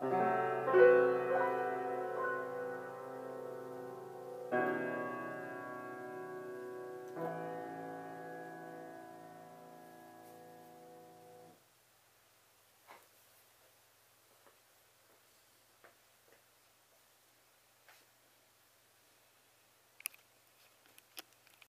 Mm-hmm.